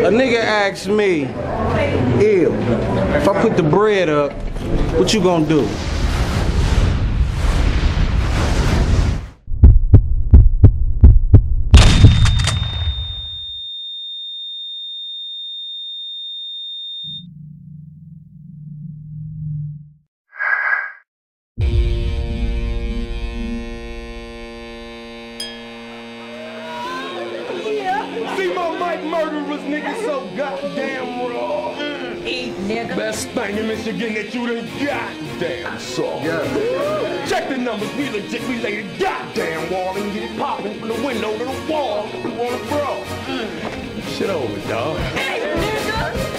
A nigga asked me, Ew, if I put the bread up, what you gonna do? Popping from the window to the wall. We wanna brawl. Shit over, dog. Hey, nigga.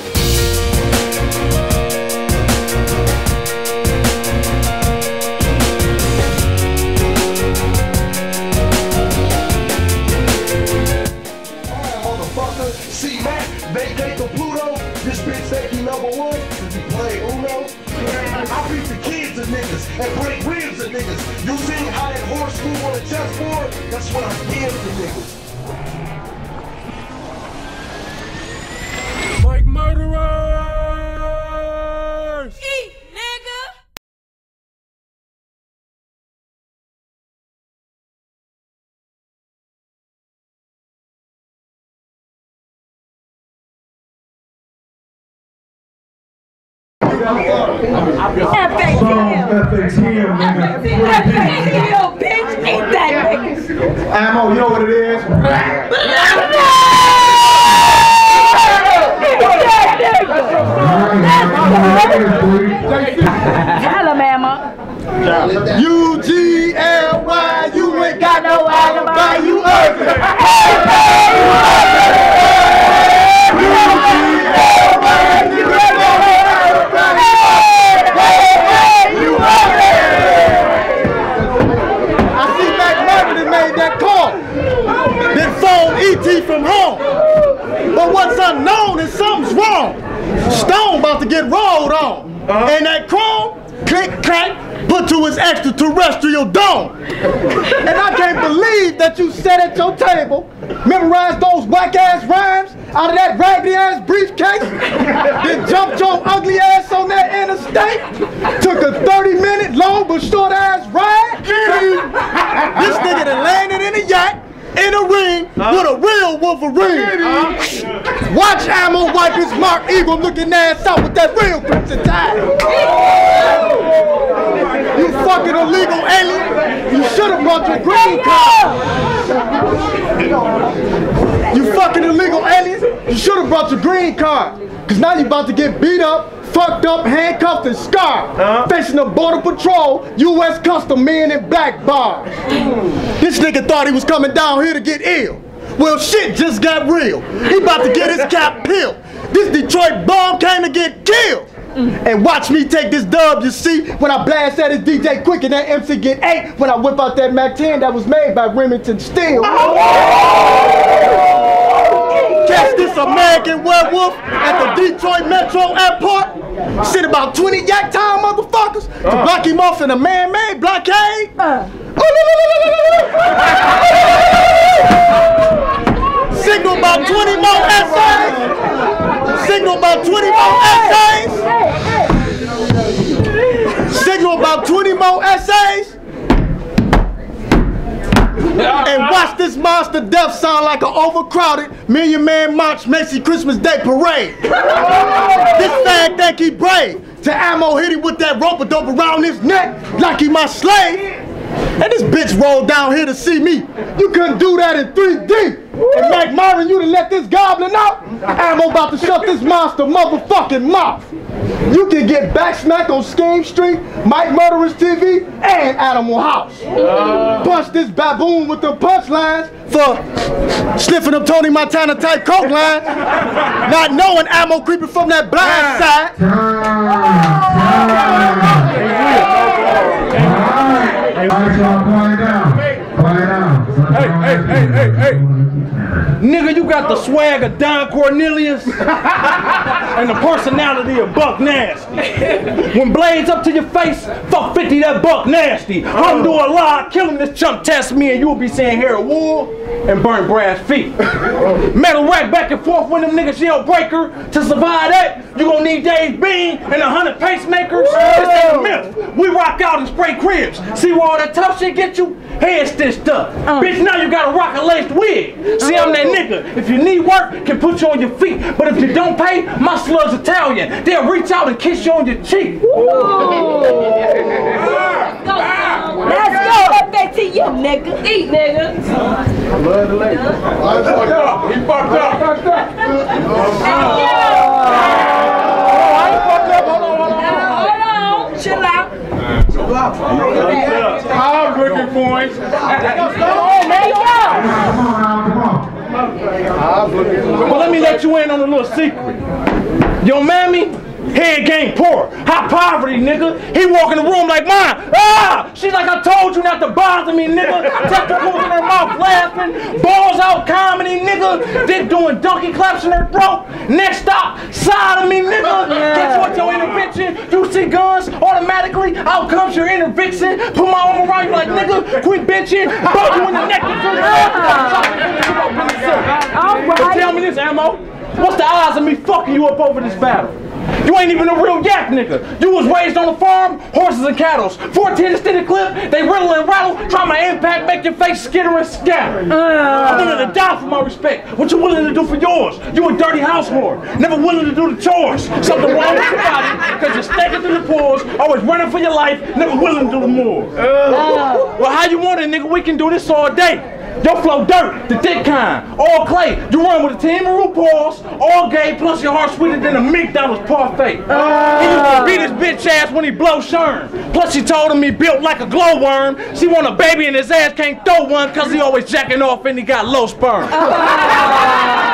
motherfucker. See Mac, vacate the Pluto. This bitch think he number one. Cause he play Uno. I beat the kids of niggas and break ribs of niggas. You seen how that horse move on the chessboard? That's what I give to niggas. Mic Murdaraz! Eat, nigga. FATM, nigga. FATM, bitch. Eat that nigga. Ammo, you know what it is? Tell him, Emma. U-G-L-Y, you ain't got no alibi, you ugly. I see Mac Marvin that made that call. That phone ET from home. But what's unknown is something's wrong. Stone about to get rolled on. And that chrome, click, clack, put to his extraterrestrial dome. and I can't believe that you sat at your table, memorized those whack ass rhymes out of that raggedy ass briefcase, then jumped your ugly ass on that interstate, took a 30 minute long but short ass ride. this nigga done landed in a yacht. In a ring with a real Wolverine. Watch Ammo wipe his Mark Eagle looking ass out with that real crimson tide. You fucking illegal alien. You should have brought your green card. You fucking illegal alien. You should have brought your green card. Cause now you about to get beat up, fucked up, handcuffed, and scarred. Facing the border patrol, U.S. custom men in black bars. This nigga thought he was coming down here to get ill. Well, shit just got real. He about to get his cap peeled. This Detroit bomb came to get killed. And watch me take this dub, you see, when I blast at his DJ quick and that MC get eight when I whip out that Mac 10 that was made by Remington Steele. Catch this American werewolf at the Detroit Metro Airport. Sent about 20 yak time motherfuckers to uh. block him off in a man-made blockade. Uh. Signal about 20 more essays. Signal about 20 more essays. Signal about 20 more essays. And watch this monster death sound like an overcrowded Million Man March Macy Christmas Day parade. this fag think he brave. To ammo hit him with that rope a dope around his neck like he my slave. And this bitch rolled down here to see me. You couldn't do that in 3D. And Mac Marvin, you to let this goblin out? Ammo about to shut this monster motherfucking mouth. You can get back smacked on Scheme Street, Mic Murdaraz TV, and Animal House. Punch this baboon with the punchlines for sniffing up Tony Montana type coke lines, not knowing ammo creeping from that blind side. Alright, y'all, quiet down. Quiet down. Hey, hey, hey, hey, hey. Nigga, you got the swag of Don Cornelius. and the personality of Buck Nasty. When Blades up to your face, fuck 50, that Buck Nasty. I'm oh. doing a lot, killing this chump test me, and you'll be saying hair of wool and burnt brass feet. Metal rack back and forth when them niggas yell breaker. To survive that, you gonna need Dave Bean and a hundred pacemakers. This ain't a myth. We rock out and spray cribs. See where all that tough shit get you? Head stitched up. Uh. Bitch, now you got a rock a laced wig. See, I'm that oh. nigga. If you need work, can put you on your feet. But if you don't pay, my slug's Italian. They'll reach out and kiss you on your cheek. Let's go, FATU, nigga. Eat, nigga. He fucked up. He fucked up. Hold on, chill out. I'm looking for him. There you go. Come on now, come on. Well, let me let you in on a little secret. Your mammy, head game poor, high poverty, nigga. He walk in the room like mine. Ah! She's like, I told you not to bother me, nigga. Testicles in her mouth laughing, balls out comedy, nigga. Dick doing donkey claps in her throat. Next stop, side of me, nigga. Guess what, your intervention? You see guns, automatically, out comes your intervention. Put my arm around you like, nigga, quit bitching. Bug you in the neck and All but right. tell me this, Ammo. What's the odds of me fucking you up over this battle? You ain't even a real yak nigga. You was raised on a farm, horses and cattle. 14 extended clip, they riddle and rattle, try my impact, make your face skitter and scatter. I'm willing to die for my respect. What you willing to do for yours? You a dirty house whore, never willing to do the chores. Something wrong with your body, cause you're stinking through the pores, always running for your life, never willing to do more. Uh. Well, how you want it, nigga? We can do this all day. Your flow dirt, the thick kind, all clay. You run with a team of RuPaul's, all gay, plus your heart sweeter than a McDonald's parfait. Ah. He used to beat his bitch ass when he blow Sherm. Plus she told him he built like a glowworm. She want a baby and his ass can't throw one cause he always jacking off and he got low sperm. Ah.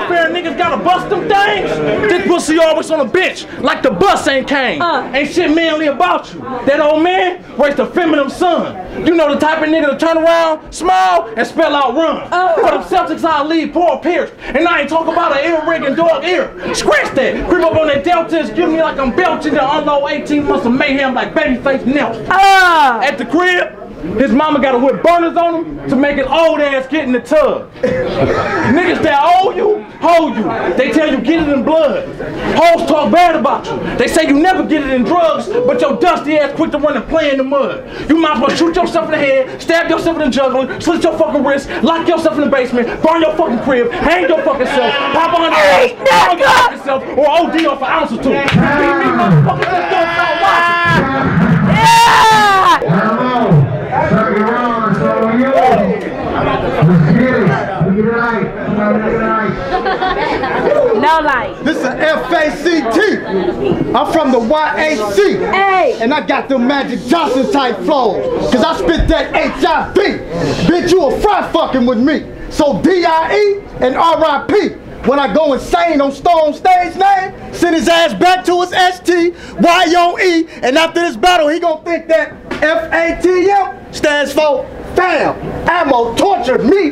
Warfare, niggas gotta bust them things. This pussy always on a bitch, like the bus ain't came. Ain't shit manly about you. That old man raised a feminine son. You know the type of nigga to turn around, smile, and spell out run. For them Celtics, I leave Paul Pierce. And I ain't talk about an ear rig and dog ear. Scratch that. Creep up on that delta and give me like I'm belching and unload 18 months of mayhem like babyface Nelson. Ah. At the crib, his mama gotta whip burners on him to make his old ass get in the tub. Niggas that owe you, hold you. They tell you get it in blood. Hoes talk bad about you. They say you never get it in drugs, but your dusty ass quick to run and play in the mud. You might as well shoot yourself in the head, stab yourself in the jugular, slit your fucking wrist, lock yourself in the basement, burn your fucking crib, hang your fucking self, pop on your ass, burn your fucking self, or OD off an ounce or two. Beat me, motherfucker, just don't stop watching. Yeah. Hello. Second round, it's all you. Let's get it. Look at it right. Look at it No. This is FACT. I'm from the YAC. Hey. And I got the Magic Johnson type flows. Cause I spit that HIV. Bitch, you a fry fucking with me. So D-I-E and R-I-P. When I go insane on Stone Stage name, send his ass back to his S-T-Y-O-E. And after this battle, he gonna think that F-A-T-M stands for fam. Ammo tortured me.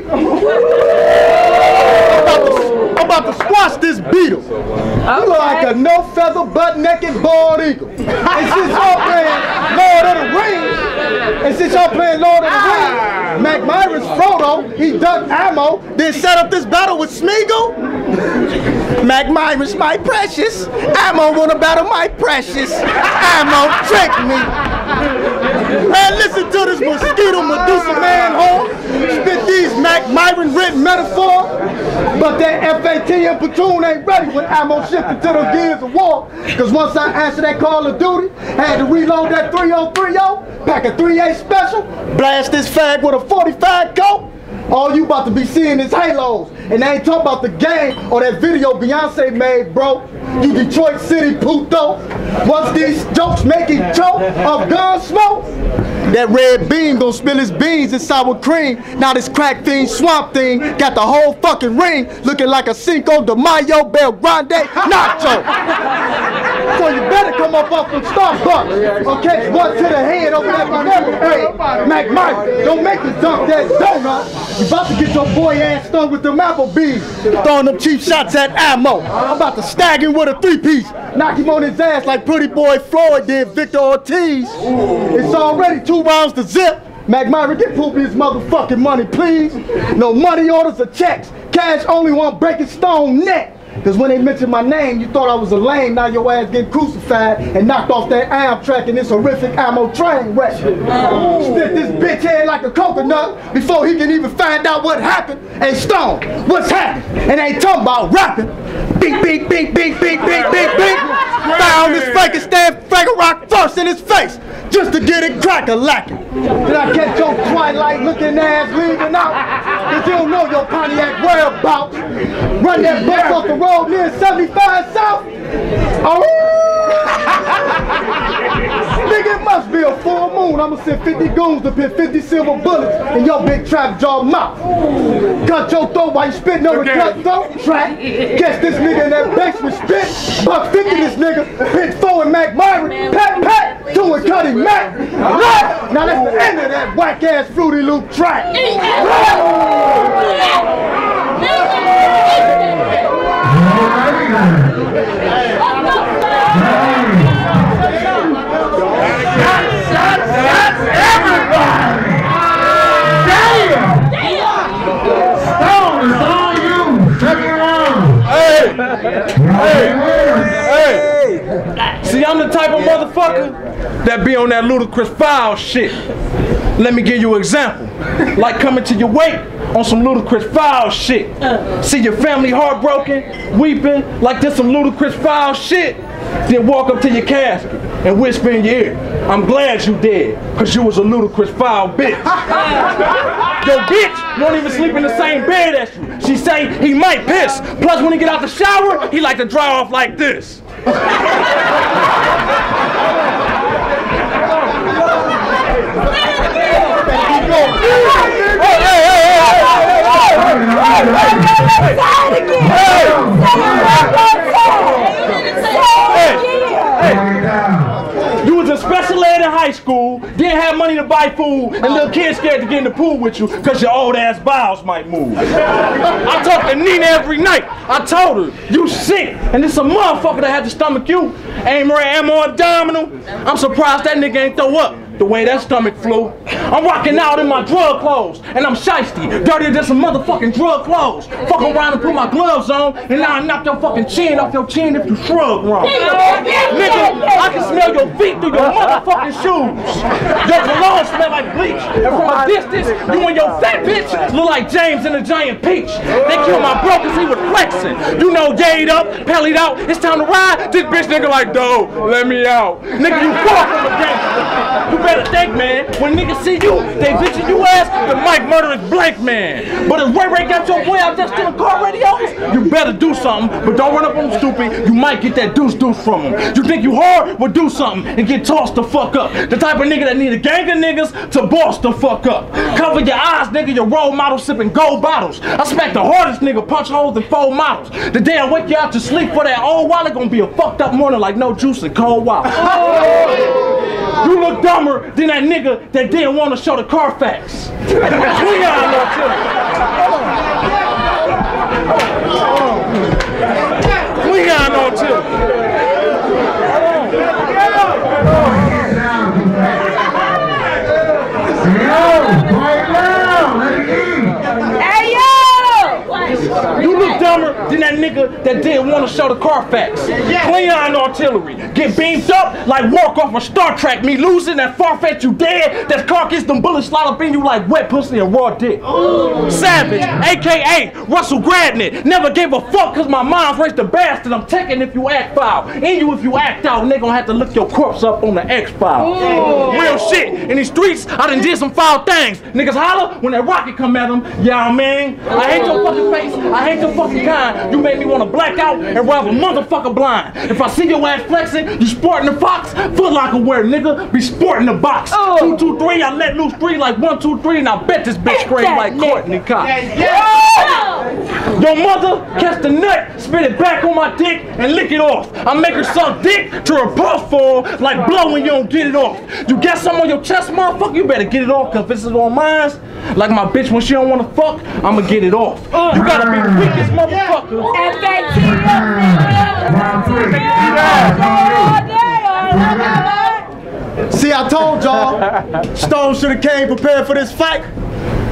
I'm about to, I'm about to squash this beetle. You look like a no feather, butt naked bald eagle. And since y'all playing Lord of the Rings, and since y'all playing Lord of the Rings, Mac Myron's Frodo, he ducked ammo, then set up this battle with Smeagol. Mac Myron's my precious. Ammo wanna battle my precious. Ammo trick me. Man, listen to this mosquito Medusa man home. Spit these Mac Myron written metaphor. But that FAT and platoon ain't ready when ammo shifted to the gears of war. Cause once I answered that call of duty, had to reload that 3030, pack a 3A special, blast this fag with a 45 coat. All you about to be seeing is halos. And they ain't talking about the game or that video Beyonce made, bro. You Detroit City puto. What's these jokes making joke of gun smoke, That red bean gon' spill his beans in sour cream. Now this crack thing, swamp thing got the whole fucking ring looking like a Cinco de Mayo Bel Grande nacho. So you better come up off from Starbucks catch one to the head over there by Mac Mike, don't make me dunk that donut. You about to get your boy ass stung with them Applebee's. Throwing them cheap shots at ammo. I'm about to stag him with a three-piece. Knock him on his ass like pretty boy Floyd did Victor Ortiz. It's already two rounds to zip. Mac Myra, get Poopy his motherfucking money, please. No money orders or checks. Cash only one breaking stone neck. Cause when they mentioned my name, you thought I was a lame. Now your ass getting crucified and knocked off that Amtrak in this horrific ammo train wreck. Stick this bitch head like a coconut before he can even find out what happened. Hey Stone, what's happened? And ain't talking about rapping. Bing, bing, bing, bing, bing, bing, bing, bing. Found this Frankenstein Frank Rock first in his face just to get it crack a lacking. Did I catch your twilight looking ass leaving out? Cause you don't know your Pontiac whereabouts. Run that bus off the road near 75 South. Oh. Nigga, it must be a full moon. I'ma send 50 goons to put 50 silver bullets in your big trap jaw mouth. Cut your throat while you spitting on the cutthroat track. Catch this nigga in that basement spit. Buck 50 this nigga. Hit four and Mac Myron. Pat, pat. Two and Cuddy Mac. Right. Now that's the end of that whack ass Fruity Loop track. Everybody, Stone, it's on you. Second round. Hey, see, I'm the type of motherfucker that be on that ludicrous foul shit. Let me give you an example. Like coming to your wake on some ludicrous foul shit. See your family heartbroken, weeping, like this some ludicrous foul shit. Then walk up to your casket and whisper in your ear, I'm glad you did, cause you was a ludicrous foul bitch. Your bitch won't even sleep in the same bed as you. She say he might piss. Plus, when he get out the shower, he like to dry off like this. food, and little kids scared to get in the pool with you because your old ass bowels might move. I talk to Nina every night. I told her, you sick, and this a motherfucker that had to stomach you. Aim right ammo abdominal. I'm surprised that nigga ain't throw up the way that stomach flew. I'm rocking out in my drug clothes, and I'm shiesty, dirtier than some motherfucking drug clothes. Fuck around and put my gloves on, and now I knock your fucking chin off your chin if you shrug wrong. Nigga, I can smell your feet through your motherfucking shoes. Your cologne smell like bleach, and from a distance, you and your fat bitch look like James and the Giant Peach. They killed my bro cause he was flexing. You know, gayed up, pellied out, it's time to ride. This bitch nigga like, dope, let me out. Nigga, you far from a gangster. Better think, man, when niggas see you, they bitching you ass, the Mike murder is blank, man. But if Ray Ray got your boy out there stealing car radios, you better do something, but don't run up on him stupid. You might get that deuce deuce from him. You think you hard? Well, do something and get tossed the fuck up. The type of nigga that need a gang of niggas to boss the fuck up. Cover your eyes, nigga, your role model sipping gold bottles. I smack the hardest nigga punch holes in four models. The day I wake you out to sleep for that old wallet gonna be a fucked up morning like no juice and cold water. Oh. You look dumber than that nigga that didn't want to show the Carfax. Swing on up to Swing on up to Hands down, too fast. Yo, quiet down. Let it eat. Hey yo! You look dumber than that nigga that didn't want to show the Carfax. Cleon artillery. Get beamed up like walk off a Star Trek. Me losing that far-fetched you dead. That carcass, them bullets slide up in you like wet pussy and raw dick. Savage, aka Russell Gradney. Never gave a fuck cause my mom's raised a bastard. I'm taking if you act foul. And you if you act out, and they gonna have to look your corpse up on the X-File. Real shit. In these streets, I done did some foul things. Niggas holler when that rocket come at them. Yeah, man. I hate your fucking face. I hate your fucking kind. You made me want to black out and rob a motherfucker blind. If I see your ass flexing, you sporting the fox, Foot Locker wear, nigga, be sporting the box. Oh. Two, two, three, I let loose three like one, two, three, and I bet this bitch scream like nigga. Courteney Cox. Oh! Your mother catch the nut, spit it back on my dick, and lick it off. I make her suck dick to her puff fall like blow when you don't get it off. You got some on your chest, motherfucker, you better get it off, cause this is on mine, like my bitch when she don't wanna fuck, I'ma get it off. You gotta be the weakest motherfucker. See, I told y'all, Stone should have came prepared for this fight.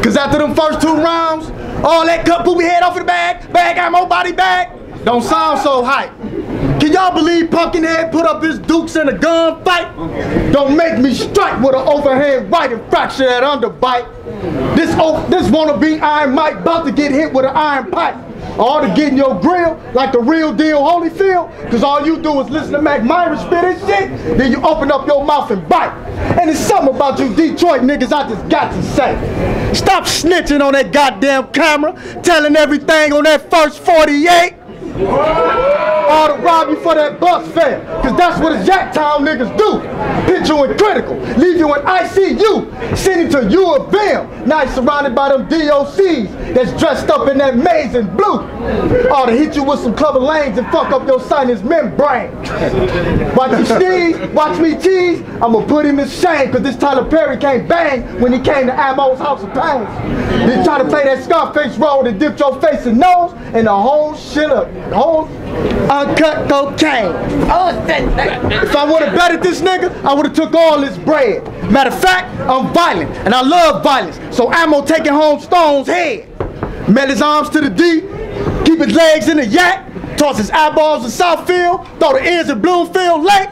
Cause after them first two rounds, all that cut poopy head off of the bag, bag ammo, body bag, don't sound so hype. Can y'all believe Pumpkinhead put up his dukes in a gunfight? Don't make me strike with an overhand right and fracture that underbite. This oh, this wannabe Iron Mike about to get hit with an iron pipe. All to get in your grill like the real deal Holyfield, cause all you do is listen to Mac Myron spit his shit, then you open up your mouth and bite. And it's something about you Detroit niggas I just got to say. Stop snitching on that goddamn camera, telling everything on that first 48. Or to rob you for that bus fare. Cause that's what Jacktown niggas do. Put you in critical, leave you in ICU, send you to U of M. Now you surrounded by them DOCs that's dressed up in that and blue. Or to hit you with some clever lanes and fuck up your sinus membrane. Watch you sneeze, watch me tease, I'ma put him in shame cause this Tyler Perry can't bang when he came to Ammo's House of Pains. Then try to play that Scarface role that dipped your face and nose and the whole shit up. The whole uncut cocaine. If I would have betted this nigga, I would have took all his bread. Matter of fact, I'm violent and I love violence. So Ammo taking home Stone's head. Met his arms to the D, keep his legs in the yak, toss his eyeballs in Southfield, throw the ears in Bloomfield Lake.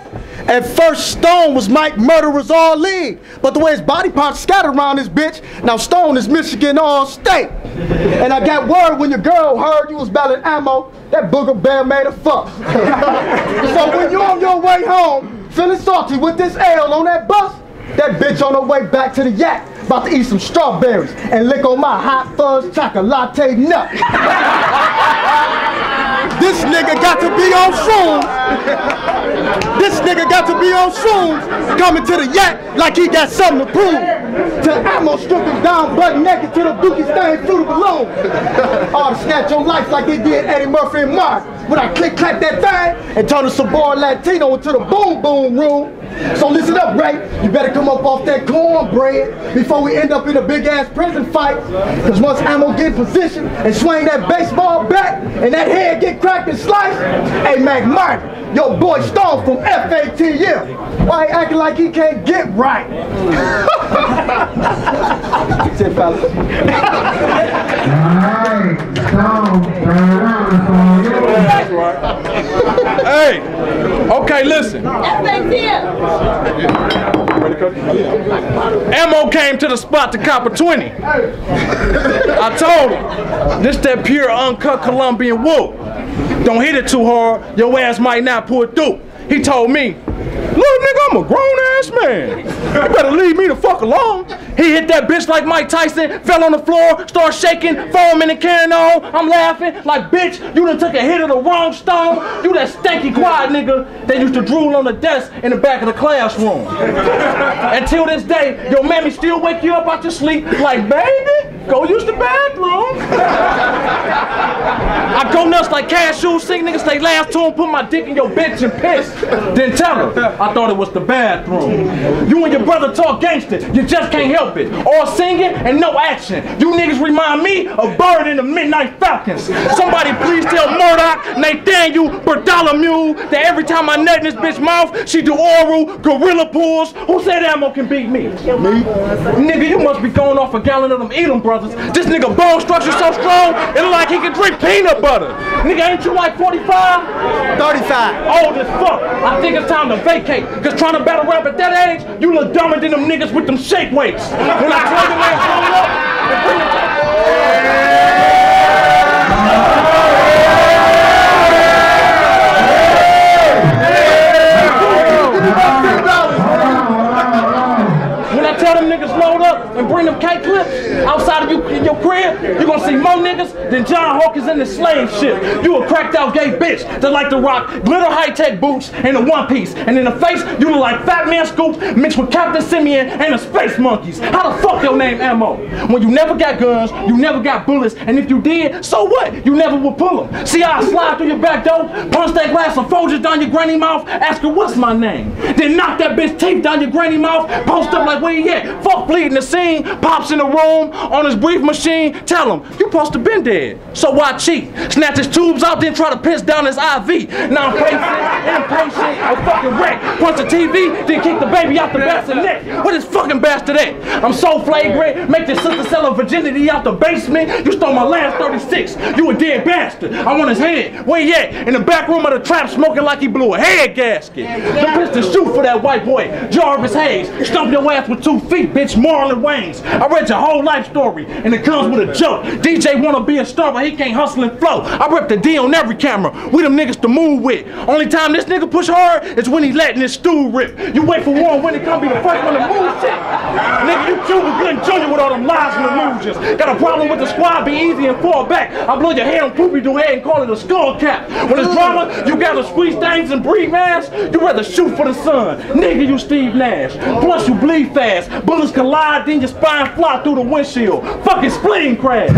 At first, Stone was Mic Murdaraz's all league, but the way his body parts scattered around this bitch, now Stone is Michigan all state. And I got word when your girl heard you was battling ammo, that booger bear made a fuck. so when you're on your way home, feeling salty with this ale on that bus, that bitch on her way back to the yak, about to eat some strawberries and lick on my hot fuzz chocolate latte nut. This nigga got to be on shrooms. This nigga got to be on shrooms, coming to the yacht like he got something to prove. Till ammo strip him down, butt naked to the dookie stain through the balloon. Or to snatch your life like they did Eddie Murphy and Mark. When I click clack that thing and turn the Sabor Latino into the boom boom room. So listen up, Ray. You better come up off that cornbread before we end up in a big ass prison fight. Cause once ammo get position and swing that baseball bat and that head get cracked and sliced, hey Mac Martin, your boy Stone from FATM. Why he acting like he can't get right? On you. Hey, okay, listen. Ammo came to the spot to cop a 20. I told him, this that pure uncut Colombian wool. Don't hit it too hard, your ass might not pull through. He told me, Look, nigga, I'm a grown ass man. Leave me the fuck alone. He hit that bitch like Mike Tyson, fell on the floor, start shaking, foaming and carrying on. I'm laughing like, bitch, you done took a hit of the wrong stone. You that stanky quiet nigga that used to drool on the desk in the back of the classroom. Until this day, your mammy still wake you up out your sleep like, baby, go use the bathroom. I go nuts like cashews, sing niggas stay last to 'em, put my dick in your bitch and piss. Then tell her, I thought it was the bathroom. You and your brother talk gangster, you just can't help it. All singing and no action. You niggas remind me of Bird in the Midnight Falcons. Somebody please tell Murdoch, Nathaniel, Bartholomew that every time I nut in this bitch mouth, she do oral, gorilla pulls. Who said ammo can beat me? Me? Nigga, you must be going off a gallon of them Edom brothers. This nigga bone structure so strong, it look like he can drink peanut butter. Nigga, ain't you like 45? 35. Old as fuck. I think it's time to vacate. Cause trying to battle rap at that age, you look dumber than them niggas with them shake weights. When I I'm up, and bring them K clips outside of you in your crib, you're gonna see more niggas than John Hawkins in the slave ship. You a cracked out gay bitch that like to rock glitter high tech boots and a one piece. And in the face, you look like Fatman Scoop mixed with Captain Simian and the Space Monkeys. How the fuck your name Ammo? When you never got guns, you never got bullets, and if you did, so what? You never would pull them. See how I slide through your back door, punch that glass of Folgers down your granny mouth, ask her what's my name. Then knock that bitch teeth down your granny mouth, post up like where you at? Fuck bleeding the scene, pops in the room on his brief machine, tell him, you supposed to been dead. So why cheat? Snatch his tubes out, then try to piss down his IV. Now I'm patient, impatient, a fucking wreck. Punch the TV, then kick the baby out the bastard neck. What is fucking bastard at? I'm so flagrant, make this sister sell her virginity out the basement. You stole my last 36. You a dead bastard. I want his head. Where he at? In the back room of the trap, smoking like he blew a head gasket. The pistol shoot for that white boy, Jarvis Hayes. Stomp your ass with two feet, bitch, Marlon I read your whole life story, and it comes with a joke. DJ wanna be a star, but he can't hustle and flow. I rep the D on every camera. We them niggas to move with. Only time this nigga push hard is when he letting his stool rip. You wait for one when it come be the first one to move shit. Nigga, you Cuba Gooding Jr. with all them lies and illusions. Got a problem with the squad, be easy and fall back. I blow your head on poopy do head and call it a skull cap. When it's drama, you gotta squeeze things and breathe mass. You rather shoot for the sun. Nigga, you Steve Nash. Plus you bleed fast. Bullets collide, then your spine fly through the windshield. Fucking spleen crash.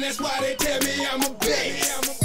That's why they tell me I'm a bitch.